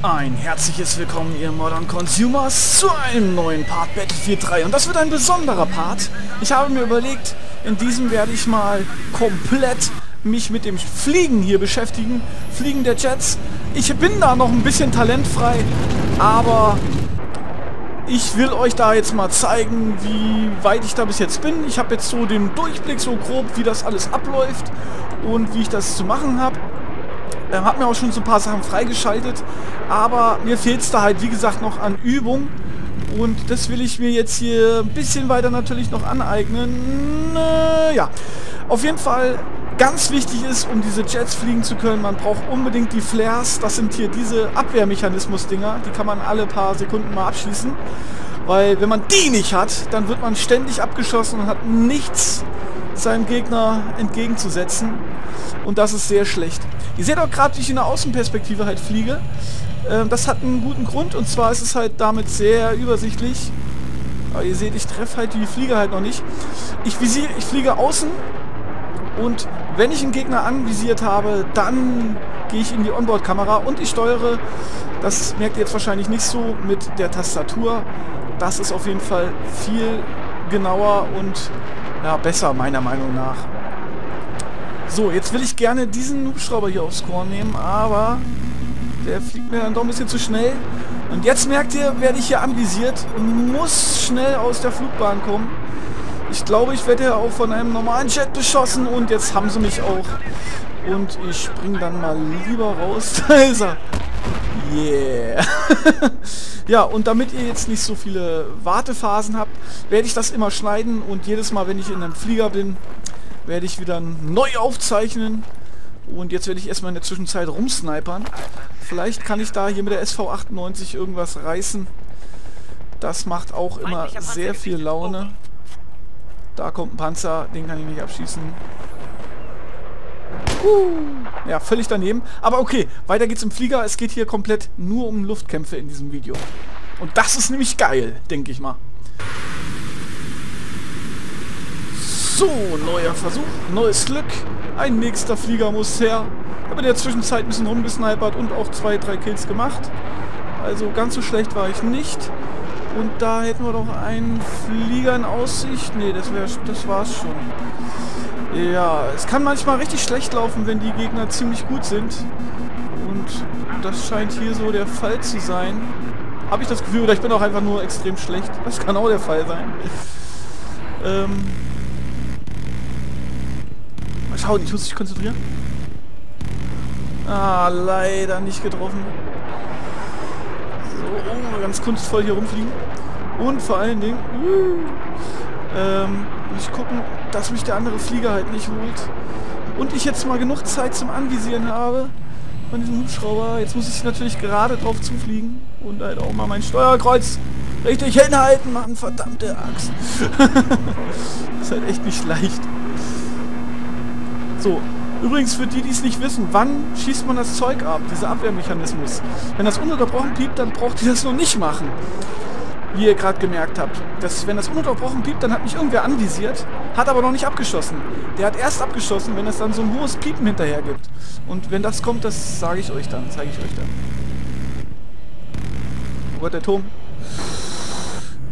Ein herzliches Willkommen, ihr Modern Consumers, zu einem neuen Part Battlefield 3. Und das wird ein besonderer Part. Ich habe mir überlegt, in diesem werde ich mal komplett mich mit dem Fliegen hier beschäftigen. Fliegen der Jets. Ich bin da noch ein bisschen talentfrei, aber ich will euch da jetzt mal zeigen, wie weit ich da bis jetzt bin. Ich habe jetzt so den Durchblick so grob, wie das alles abläuft und wie ich das zu machen habe. Ähm, hab mir auch schon so ein paar Sachen freigeschaltet, aber mir fehlt es da halt, wie gesagt, noch an Übung. Und das will ich mir jetzt hier ein bisschen weiter natürlich noch aneignen. Äh, ja, auf jeden Fall ganz wichtig ist, um diese Jets fliegen zu können, man braucht unbedingt die Flares. Das sind hier diese Abwehrmechanismus-Dinger. Die kann man alle paar Sekunden mal abschießen. Weil wenn man die nicht hat, dann wird man ständig abgeschossen und hat nichts seinem Gegner entgegenzusetzen. Und das ist sehr schlecht. Ihr seht auch gerade, wie ich in der Außenperspektive halt fliege. Ähm, das hat einen guten Grund und zwar ist es halt damit sehr übersichtlich. Aber ihr seht, ich treffe halt die Flieger halt noch nicht. Ich, visiere, ich fliege außen und wenn ich einen Gegner anvisiert habe, dann gehe ich in die Onboard-Kamera und ich steuere, das merkt ihr jetzt wahrscheinlich nicht so, mit der Tastatur. Das ist auf jeden Fall viel genauer und ja, besser meiner Meinung nach. So, jetzt will ich gerne diesen Hubschrauber hier aufs Korn nehmen, aber der fliegt mir dann doch ein bisschen zu schnell. Und jetzt merkt ihr, werde ich hier anvisiert und muss schnell aus der Flugbahn kommen. Ich glaube, ich werde ja auch von einem normalen Jet beschossen und jetzt haben sie mich auch. Und ich spring dann mal lieber raus. Da ist er. Yeah. ja, und damit ihr jetzt nicht so viele Wartephasen habt, werde ich das immer schneiden und jedes Mal, wenn ich in einem Flieger bin, werde ich wieder neu aufzeichnen. Und jetzt werde ich erstmal in der Zwischenzeit rumsnipern. Vielleicht kann ich da hier mit der SV98 irgendwas reißen. Das macht auch immer sehr viel Laune. Da kommt ein Panzer, den kann ich nicht abschießen. Ja, völlig daneben. Aber okay, weiter geht's im Flieger. Es geht hier komplett nur um Luftkämpfe in diesem Video. Und das ist nämlich geil, denke ich mal. So, neuer Versuch, neues Glück. Ein nächster Flieger muss her. Habe in der Zwischenzeit ein bisschen rumgesnipert und auch zwei, drei Kills gemacht. Also ganz so schlecht war ich nicht. Und da hätten wir doch einen Flieger in Aussicht. Ne, das, wär, das war's schon. Ja, es kann manchmal richtig schlecht laufen, wenn die Gegner ziemlich gut sind. Und das scheint hier so der Fall zu sein. Habe ich das Gefühl, oder ich bin auch einfach nur extrem schlecht. Das kann auch der Fall sein. Ähm Mal schauen, ich muss mich konzentrieren. Ah, leider nicht getroffen. So, oh, ganz kunstvoll hier rumfliegen. Und vor allen Dingen, uh, ähm, ich gucken, dass mich der andere Flieger halt nicht holt. Und ich jetzt mal genug Zeit zum Anvisieren habe von diesem Hubschrauber. Jetzt muss ich natürlich gerade drauf zufliegen. Und halt auch mal mein Steuerkreuz richtig hinhalten, Mann, verdammte Axt. ist halt echt nicht leicht. So, übrigens für die, die es nicht wissen, wann schießt man das Zeug ab, dieser Abwehrmechanismus? Wenn das ununterbrochen piept, dann braucht ihr das noch nicht machen wie ihr gerade gemerkt habt. Das, wenn das ununterbrochen piept, dann hat mich irgendwer anvisiert, hat aber noch nicht abgeschossen. Der hat erst abgeschossen, wenn es dann so ein hohes Piepen hinterher gibt. Und wenn das kommt, das sage ich euch dann, zeige ich euch dann. Oh Gott, der Turm.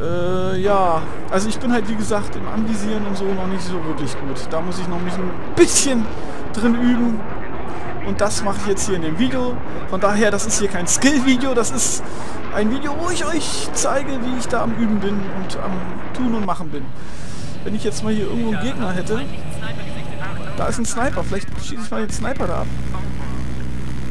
Äh, ja, also ich bin halt wie gesagt im Anvisieren und so noch nicht so wirklich gut. Da muss ich noch mich ein bisschen drin üben. Und das mache ich jetzt hier in dem Video. Von daher, das ist hier kein Skill-Video, das ist ein Video, wo ich euch zeige, wie ich da am Üben bin und am Tun und Machen bin. Wenn ich jetzt mal hier irgendwo einen Gegner hätte, da ist ein Sniper, vielleicht schieße ich mal den Sniper da ab.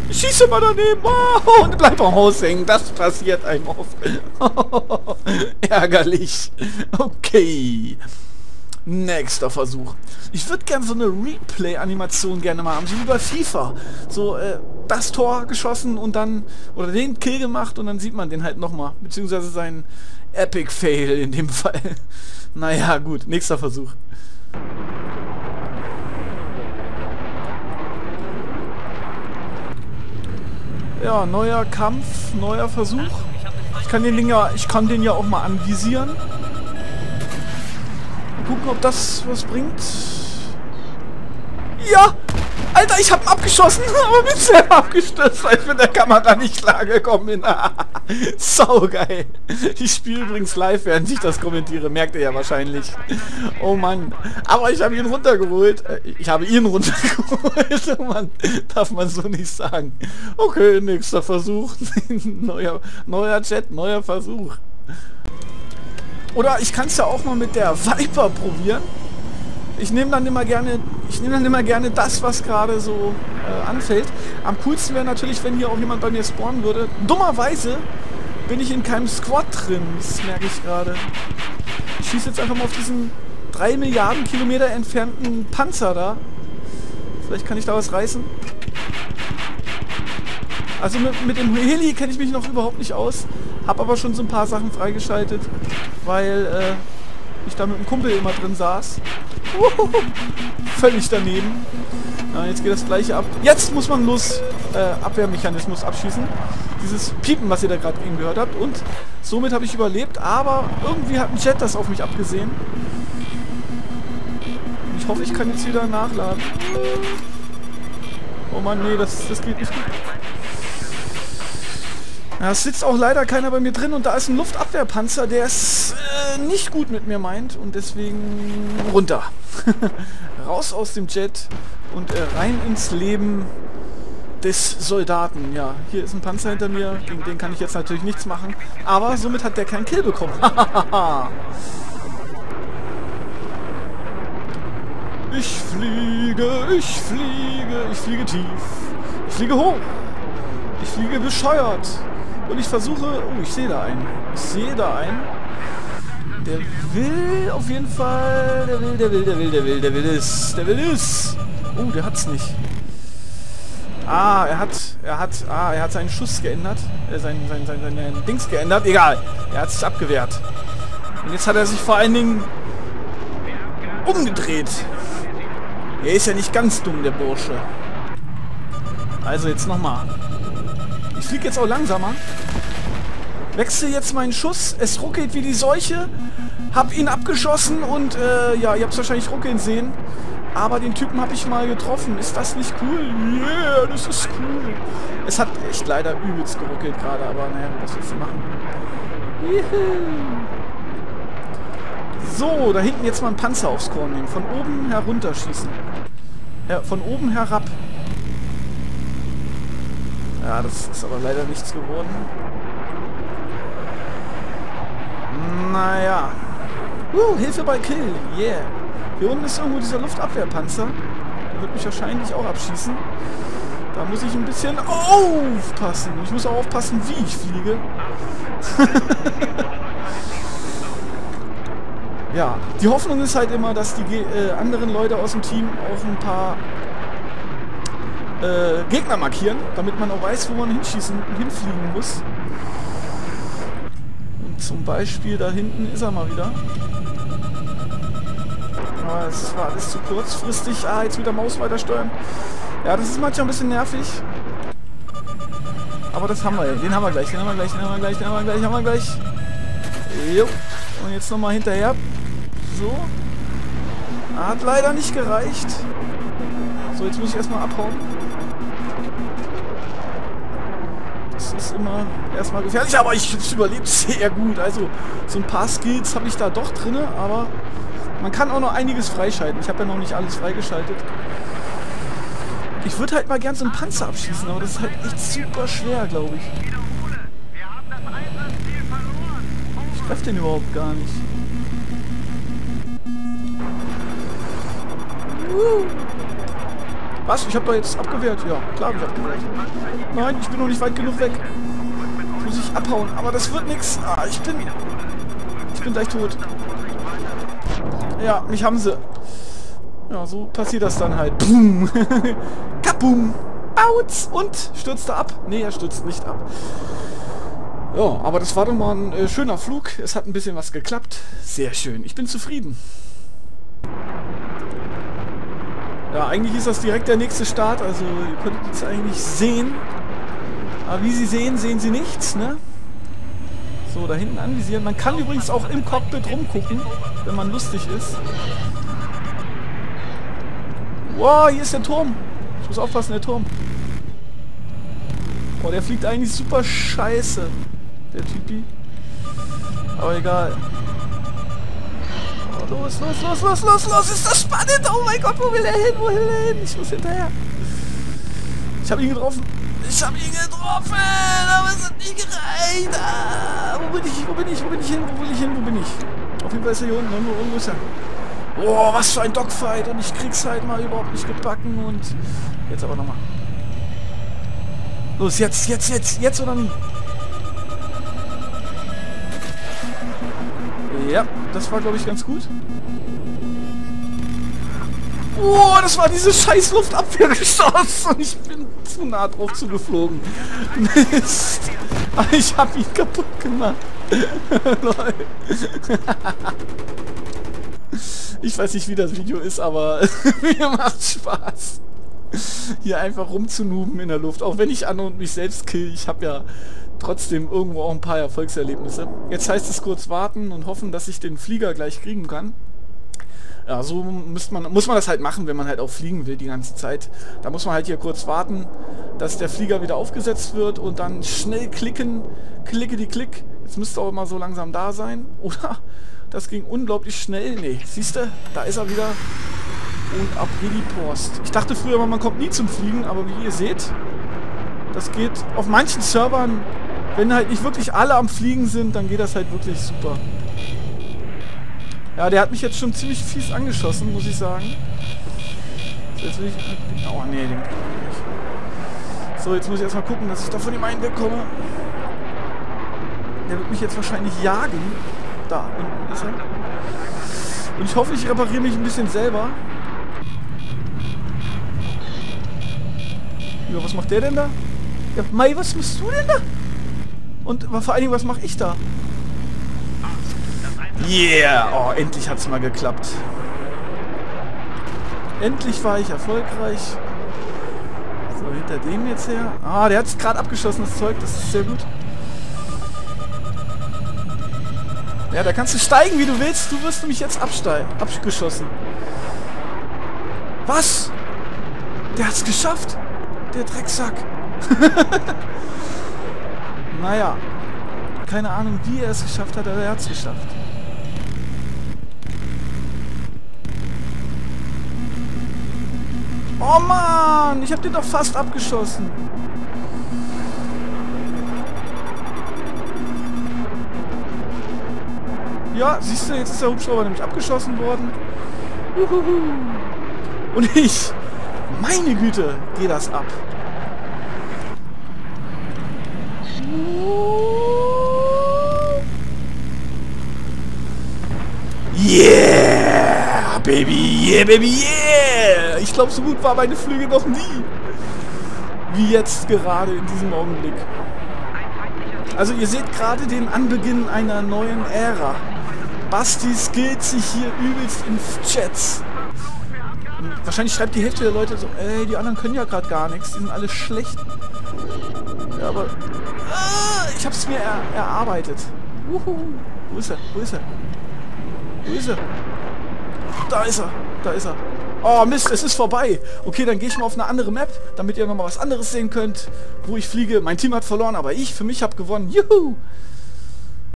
Ich schieße mal daneben oh, und bleib am Haus hängen. Das passiert einem oft. Ärgerlich. Okay. Nächster Versuch. Ich würde gerne so eine Replay-Animation gerne mal haben, so wie bei FIFA. So, äh, das Tor geschossen und dann, oder den Kill gemacht und dann sieht man den halt nochmal. Beziehungsweise seinen Epic-Fail in dem Fall. naja, gut, nächster Versuch. Ja, neuer Kampf, neuer Versuch. Ich kann den Ding ja, ich kann den ja auch mal anvisieren gucken, ob das was bringt. Ja! Alter, ich habe abgeschossen, aber bin selber abgestürzt, weil ich mit der Kamera nicht klargekommen bin. Saugeil. Ich spiele übrigens live, während ich das kommentiere, merkt ihr ja wahrscheinlich. Oh Mann. Aber ich habe ihn runtergeholt. Äh, ich habe ihn runtergeholt. Oh Mann, darf man so nicht sagen. Okay, nächster Versuch. neuer, neuer Chat, neuer Versuch. Oder ich kann es ja auch mal mit der Viper probieren. Ich nehme dann immer gerne, ich nehme dann immer gerne das, was gerade so äh, anfällt. Am coolsten wäre natürlich, wenn hier auch jemand bei mir spawnen würde. Dummerweise bin ich in keinem Squad drin, das merke ich gerade. Ich schieße jetzt einfach mal auf diesen 3 Milliarden Kilometer entfernten Panzer da. Vielleicht kann ich da was reißen. Also mit, mit dem Heli kenne ich mich noch überhaupt nicht aus. Hab aber schon so ein paar Sachen freigeschaltet, weil äh, ich da mit einem Kumpel immer drin saß. Völlig daneben. Ja, jetzt geht das gleiche ab. Jetzt muss man los äh, Abwehrmechanismus abschießen. Dieses Piepen, was ihr da gerade eben gehört habt. Und somit habe ich überlebt, aber irgendwie hat ein Jet das auf mich abgesehen. Ich hoffe, ich kann jetzt wieder nachladen. Oh Mann, nee, das, das geht nicht es sitzt auch leider keiner bei mir drin und da ist ein Luftabwehrpanzer, der es äh, nicht gut mit mir meint und deswegen runter. Raus aus dem Jet und äh, rein ins Leben des Soldaten. Ja, hier ist ein Panzer hinter mir, gegen den kann ich jetzt natürlich nichts machen, aber somit hat der keinen Kill bekommen. ich fliege, ich fliege, ich fliege tief, ich fliege hoch, ich fliege bescheuert. Und ich versuche... Oh, ich sehe da einen. Ich sehe da einen. Der will auf jeden Fall... Der will, der will, der will, der will, der will es. Der will es. Oh, der hat's nicht. Ah, er hat... Er hat... Ah, er hat seinen Schuss geändert. Äh, sein, sein, sein, sein, sein Dings geändert. Egal. Er hat sich abgewehrt. Und jetzt hat er sich vor allen Dingen umgedreht. Er ist ja nicht ganz dumm, der Bursche. Also jetzt nochmal. Ich fliege jetzt auch langsamer. Wechsle jetzt meinen Schuss. Es ruckelt wie die Seuche. Hab ihn abgeschossen und äh, ja, ihr habt es wahrscheinlich ruckeln sehen. Aber den Typen habe ich mal getroffen. Ist das nicht cool? Yeah, das ist cool. Es hat echt leider übelst geruckelt gerade, aber naja, was willst du machen? So, da hinten jetzt mal ein Panzer aufs Korn nehmen. Von oben herunter schießen. Ja, von oben herab. Ja, das ist aber leider nichts geworden. Naja. Uh, Hilfe bei Kill. Yeah. Hier unten ist irgendwo dieser Luftabwehrpanzer. Der wird mich wahrscheinlich auch abschießen. Da muss ich ein bisschen aufpassen. Ich muss auch aufpassen, wie ich fliege. ja, die Hoffnung ist halt immer, dass die äh, anderen Leute aus dem Team auch ein paar äh, Gegner markieren, damit man auch weiß, wo man hinschießen und hinfliegen muss. Und zum Beispiel da hinten ist er mal wieder. Aber es war alles zu kurzfristig. Ah, jetzt wieder Maus weiter steuern. Ja, das ist manchmal ein bisschen nervig. Aber das haben wir. Den haben wir gleich, den haben wir gleich, den haben wir gleich, den haben wir gleich, haben wir gleich. Jo. Und jetzt nochmal hinterher. So. Hat leider nicht gereicht. So, jetzt muss ich erstmal abhauen. Immer erstmal gefährlich, aber ich überlebt sehr gut. Also so ein paar Skills habe ich da doch drin, aber man kann auch noch einiges freischalten. Ich habe ja noch nicht alles freigeschaltet. Ich würde halt mal gern so einen Panzer abschießen, aber das ist halt echt super schwer, glaube ich. Ich treffe den überhaupt gar nicht. Uh. Was? Ich habe da jetzt abgewehrt? Ja, klar ich abgewehrt. Nein, ich bin noch nicht weit genug weg. Jetzt muss ich abhauen. Aber das wird nichts. Ah, ich bin... Ich bin gleich tot. Ja, mich haben sie. Ja, so passiert das dann halt. Boom. Kaboom. Bautz. Und stürzt er ab? Nee, er stürzt nicht ab. Ja, aber das war doch mal ein äh, schöner Flug. Es hat ein bisschen was geklappt. Sehr schön. Ich bin zufrieden. Ja, eigentlich ist das direkt der nächste Start, also ihr könntet es eigentlich sehen. Aber wie Sie sehen, sehen Sie nichts, ne? So, da hinten anvisieren. Man kann übrigens auch im Cockpit rumgucken, wenn man lustig ist. Wow, hier ist der Turm. muss aufpassen, der Turm. Oh, der fliegt eigentlich super scheiße. Der Typi. Aber egal. Los, los, los, los, los, los. Ist das spannend. Oh mein Gott, wo will er hin? Wo will er hin? Ich muss hinterher. Ich habe ihn getroffen. Ich habe ihn getroffen. Aber es hat nicht gereicht. Ah, wo bin ich? Wo bin ich? Wo bin ich hin? Wo will ich hin? Wo bin ich? Auf jeden Fall ist er hier unten. Irgendwo, irgendwo ist er. Oh, was für ein Dogfight. Und ich krieg's halt mal überhaupt nicht gebacken. Und jetzt aber nochmal. Los, jetzt, jetzt, jetzt, jetzt oder nie? Ja, das war, glaube ich, ganz gut. Oh, das war diese scheiß Luftabwehrgeschoss und ich bin zu nah drauf zugeflogen. Mist. Ich habe ihn kaputt gemacht. ich weiß nicht, wie das Video ist, aber mir macht Spaß. Hier einfach rumzunuben in der Luft. Auch wenn ich an und mich selbst kill. Ich habe ja trotzdem irgendwo auch ein paar Erfolgserlebnisse. Jetzt heißt es kurz warten und hoffen, dass ich den Flieger gleich kriegen kann. Ja, so muss man, muss man das halt machen, wenn man halt auch fliegen will die ganze Zeit. Da muss man halt hier kurz warten, dass der Flieger wieder aufgesetzt wird und dann schnell klicken, klicke die Klick. Jetzt müsste auch immer so langsam da sein. Oder? Das ging unglaublich schnell. Nee, siehst du? Da ist er wieder. Und ab in die Post. Ich dachte früher, man kommt nie zum Fliegen, aber wie ihr seht, das geht auf manchen Servern wenn halt nicht wirklich alle am Fliegen sind, dann geht das halt wirklich super. Ja, der hat mich jetzt schon ziemlich fies angeschossen, muss ich sagen. So, jetzt will ich... Oh, nee, den nicht. So, jetzt muss ich erstmal gucken, dass ich da von ihm einen wegkomme. Der wird mich jetzt wahrscheinlich jagen. Da, unten ist er. Und ich hoffe, ich repariere mich ein bisschen selber. Ja, was macht der denn da? Ja, Mai, was machst du denn da? Und vor allen Dingen, was mache ich da? Yeah! Oh, endlich hat es mal geklappt. Endlich war ich erfolgreich. So, hinter dem jetzt her. Ah, der hat es gerade abgeschossen, das Zeug. Das ist sehr gut. Ja, da kannst du steigen, wie du willst. Du wirst nämlich jetzt absteigen. Abgeschossen. Was? Der hat's geschafft. Der Drecksack. Naja, keine Ahnung, wie er es geschafft hat, aber er hat es geschafft. Oh Mann, ich habe den doch fast abgeschossen. Ja, siehst du, jetzt ist der Hubschrauber nämlich abgeschossen worden. Und ich, meine Güte, geht das ab. Yeah, Baby, yeah, Baby, yeah. Ich glaube, so gut war meine Flüge noch nie. Wie jetzt gerade in diesem Augenblick. Also ihr seht gerade den Anbeginn einer neuen Ära. Basti skillt sich hier übelst in Chats. Wahrscheinlich schreibt die Hälfte der Leute so, ey, die anderen können ja gerade gar nichts, die sind alle schlecht. Ja, aber äh, ich hab's mir er erarbeitet. Uhu. Wo ist er? Wo ist er? Wo ist er? Da ist er. Da ist er. Oh Mist, es ist vorbei. Okay, dann gehe ich mal auf eine andere Map, damit ihr nochmal was anderes sehen könnt, wo ich fliege. Mein Team hat verloren, aber ich für mich habe gewonnen. Juhu!